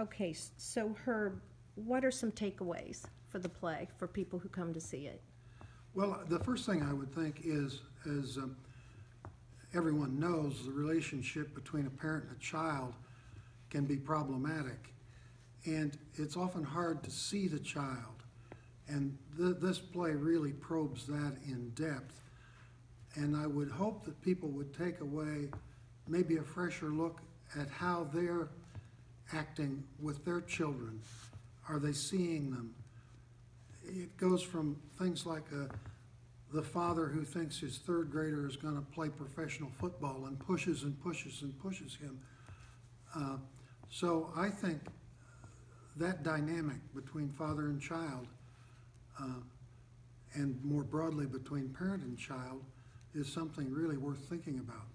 Okay, so Herb, what are some takeaways for the play, for people who come to see it? Well, the first thing I would think is, as um, everyone knows, the relationship between a parent and a child can be problematic. And it's often hard to see the child. And th- this play really probes that in depth. And I would hope that people would take away maybe a fresher look at how they're acting with their children. Are they seeing them? It goes from things like uh, the father who thinks his third grader is going to play professional football and pushes and pushes and pushes him. Uh, So I think that dynamic between father and child, uh, and more broadly between parent and child, is something really worth thinking about.